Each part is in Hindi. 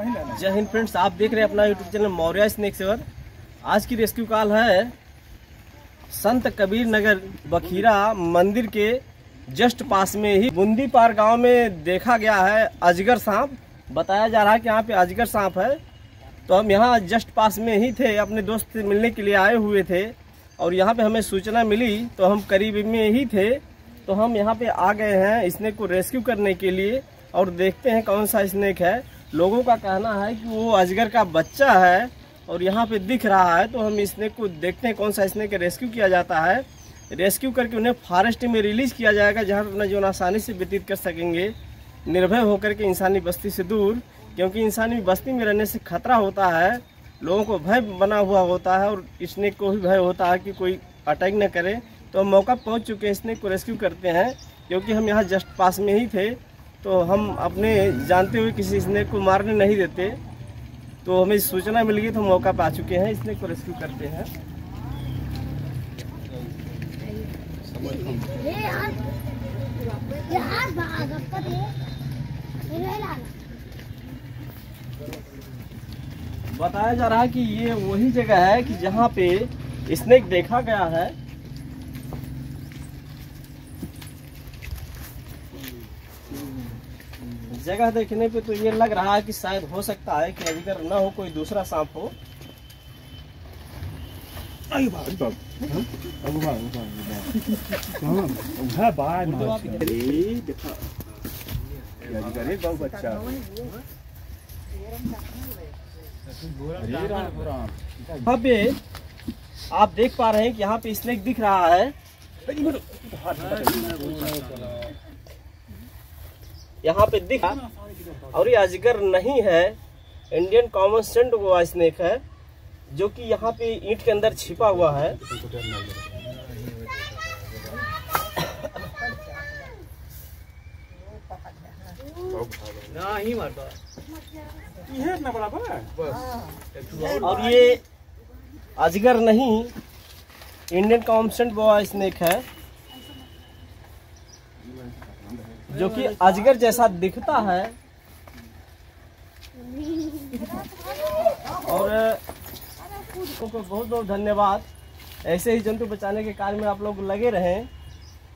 जय हिंद फ्रेंड्स, आप देख रहे हैं अपना YouTube channel Maurya snake saver. आज की रेस्क्यू कॉल है संत कबीर नगर बखीरा मंदिर के जस्ट पास में ही। बुंदी पार गाँव में देखा गया है अजगर सांप। बताया जा रहा है कि यहाँ पे अजगर सांप है। तो हम यहाँ जस्ट पास में ही थे, अपने दोस्त से मिलने के लिए आए हुए थे और यहाँ पे हमें सूचना मिली तो हम करीब में ही थे। तो हम यहाँ पे आ गए हैं स्नेक को रेस्क्यू करने के लिए और देखते हैं कौन सा स्नेक है। लोगों का कहना है कि वो अजगर का बच्चा है और यहाँ पे दिख रहा है तो हम स्नेक को देखते हैं कौन सा स्नेक रेस्क्यू किया जाता है। रेस्क्यू करके उन्हें फॉरेस्ट में रिलीज़ किया जाएगा, जहाँ पर अपना जीवन आसानी से व्यतीत कर सकेंगे। निर्भय होकर के इंसानी बस्ती से दूर, क्योंकि इंसानी बस्ती में रहने से खतरा होता है, लोगों को भय बना हुआ होता है और स्नेक को भी भय होता है कि कोई अटैक न करे। तो हम मौका पहुँच चुके हैं स्नेक को रेस्क्यू करते हैं, क्योंकि हम यहाँ जस्ट पास में ही थे। तो हम अपने जानते हुए किसी स्नेक को मारने नहीं देते। तो हमें सूचना मिल गई तो मौका पा चुके हैं स्नेक को रेस्क्यू करते हैं। बताया जा रहा है कि ये वही जगह है कि जहाँ पे स्नेक देखा गया है जगह देखने पे तो ये लग रहा है कि शायद हो सकता है कि अजगर न हो कोई दूसरा सांप हो। यहाँ पे आप देख। पा रहे हैं कि यहाँ पे स्नेक दिख रहा है यहाँ पे दिख। और ये अजगर नहीं है। Indian common sand boa snake है जो कि यहाँ पे ईंट के अंदर छिपा हुआ है। और ये अजगर नहीं Indian common sand boa snake है। जो कि अजगर जैसा दिखता है। और आपको बहुत बहुत धन्यवाद। ऐसे ही जंतु बचाने के कार्य में आप लोग लगे रहें।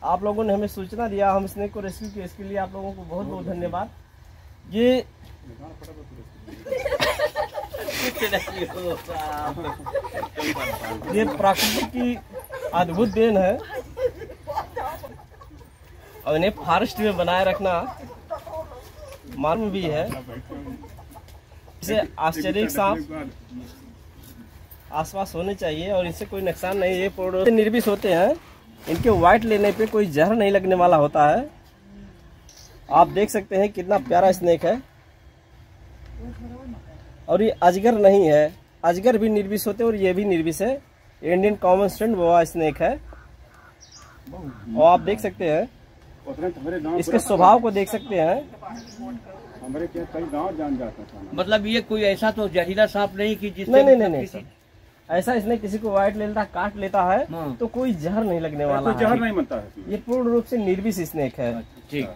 आप लोगों ने हमें सूचना दिया, हम स्नेक को रेस्क्यू किया इसके लिए आप लोगों को बहुत बहुत धन्यवाद। ये ये प्राकृतिक की अद्भुत देन है। और इन्हें फॉरेस्ट में बनाए रखना मालूम भी है। इसे आश्चर्य सांप आसपास होने चाहिए और इससे कोई नुकसान नहीं है पौधे निर्विष होते हैं, इनके व्हाइट लेने पे कोई जहर नहीं लगने वाला होता है। आप देख सकते हैं कितना प्यारा स्नेक है। और ये अजगर नहीं है, अजगर भी निर्विष होते हैं और ये भी निर्विष है। Indian common sand boa snake है। और आप देख सकते हैं इसके स्वभाव को देख सकते हैं। हमारे क्या कई गाँव जान जाता था मतलब ये कोई ऐसा तो जहरीला सांप नहीं कि जिससे नहीं नहीं नहीं मतलब नहीं ऐसा इसने किसी को वाइट ले लेता काट लेता है हाँ। तो कोई जहर नहीं लगने वाला जहर नहीं बनता है। ये पूर्ण रूप से निर्विष स्नेक है। ठीक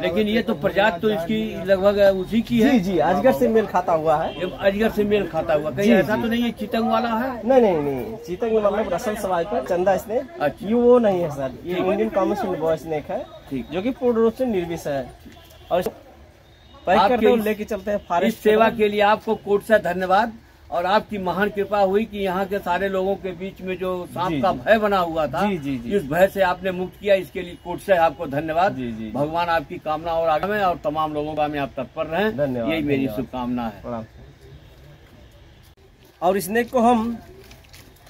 लेकिन ये तो प्रजात तो इसकी लगभग उसी की है। जी जी अजगर से मेल खाता हुआ है। अजगर से मेल खाता हुआ। कहीं ऐसा तो नहीं है चितंग वाला है? नहीं नहीं नहीं चीतक में मतलब रसल सवाई पर चंदा स्नेक अच्छा। ये वो नहीं है सर ये इंडियन कॉमन बॉय स्नेक है जो कि पूर्ण रूप से निर्विष है। और लेके चलते हैं सेवा के लिए आपको कोट से धन्यवाद। और आपकी महान कृपा हुई कि यहाँ के सारे लोगों के बीच में जो सांप का भय बना हुआ था जी, जी, जी। इस भय से आपने मुक्त किया। इसके लिए कोट से आपको धन्यवाद। जी, जी। भगवान आपकी कामना और आगे में और तमाम लोगों का में आप तत्पर रहें। यही मेरी शुभकामना है। और स्नेक को हम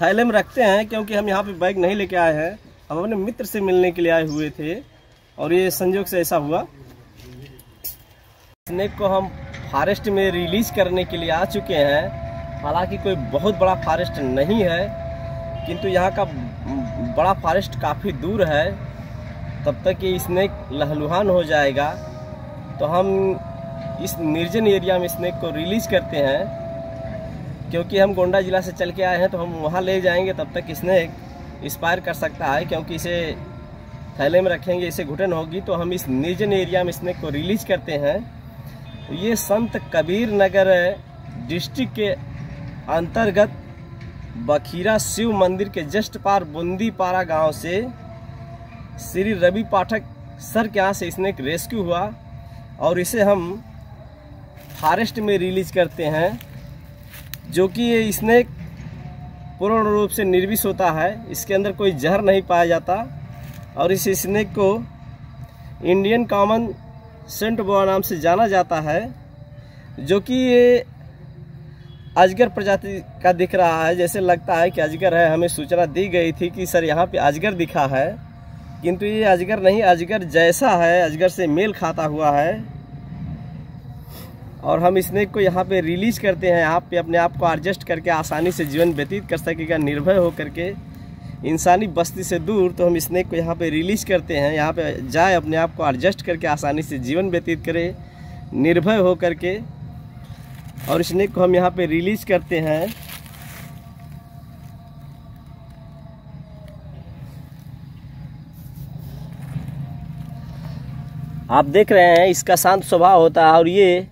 थैले में रखते हैं क्योंकि हम यहाँ पे बैग नहीं लेके आए हैं। हम अपने मित्र से मिलने के लिए आए हुए थे और ये संयोग से ऐसा हुआ। स्नेक को हम फॉरेस्ट में रिलीज़ करने के लिए आ चुके हैं। हालाँकि कोई बहुत बड़ा फॉरेस्ट नहीं है, किंतु यहाँ का बड़ा फॉरेस्ट काफ़ी दूर है। तब तक ये स्नेक लहलुहान हो जाएगा। तो हम इस निर्जन एरिया में स्नेक को रिलीज़ करते हैं। क्योंकि हम गोंडा जिला से चल के आए हैं तो हम वहाँ ले जाएँगे, तब तक स्नेक एक्सपायर कर सकता है, क्योंकि इसे थैले में रखेंगे, इसे घुटन होगी तो हम इस निर्जन एरिया में स्नेक को रिलीज़ करते हैं। ये संत कबीर नगर डिस्ट्रिक्ट के अंतर्गत बखीरा शिव मंदिर के जस्ट पार बूंदी पारा गाँव से श्री रवि पाठक सर के यहाँ से स्नेक रेस्क्यू हुआ और इसे हम फॉरेस्ट में रिलीज़ करते हैं, जो कि ये स्नेक पूर्ण रूप से निर्विष होता है। इसके अंदर कोई जहर नहीं पाया जाता और इस स्नेक को इंडियन कॉमन सेंट बोआ नाम से जाना जाता है, जो कि ये अजगर प्रजाति का दिख रहा है, जैसे लगता है कि अजगर है। हमें सूचना दी गई थी कि सर यहाँ पे अजगर दिखा है, किंतु ये अजगर नहीं, अजगर जैसा है, अजगर से मेल खाता हुआ है। और हम स्नेक को यहाँ पे रिलीज़ करते हैं यहाँ पे अपने आप को एडजस्ट करके आसानी से जीवन व्यतीत कर सकेगा, निर्भय होकर के। इंसानी बस्ती से दूर तो हम स्नेक को यहाँ पे रिलीज़ करते हैं, यहाँ पे जाए, अपने आप को एडजस्ट करके आसानी से जीवन व्यतीत करे, निर्भय हो करके और स्नेक को हम यहाँ पे रिलीज़ करते हैं। आप देख रहे हैं, इसका शांत स्वभाव होता है और ये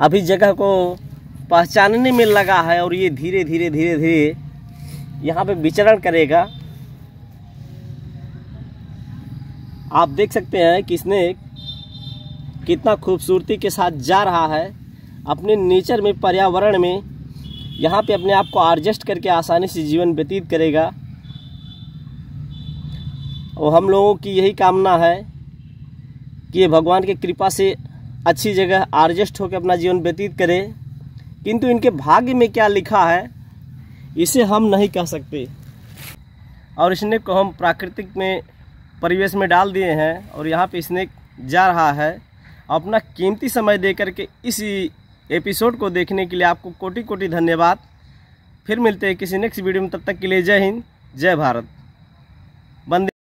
अभी जगह को पहचानने में लगा है और ये धीरे धीरे धीरे धीरे यहाँ पे विचरण करेगा। आप देख सकते हैं कि इसने कितना खूबसूरती के साथ जा रहा है। अपने नेचर में, पर्यावरण में, यहाँ पे अपने आप को एडजस्ट करके आसानी से जीवन व्यतीत करेगा। और हम लोगों की यही कामना है कि ये भगवान की कृपा से अच्छी जगह एडजस्ट होकर अपना जीवन व्यतीत करे। किंतु इनके भाग्य में क्या लिखा है, इसे हम नहीं कह सकते। और स्नेक को हम प्राकृतिक में, परिवेश में डाल दिए हैं और यहाँ पे स्नेक जा रहा है। अपना कीमती समय दे करके इस एपिसोड को देखने के लिए आपको कोटि कोटि धन्यवाद। फिर मिलते हैं किसी नेक्स्ट वीडियो में, तब तक के लिए जय हिंद, जय भारत।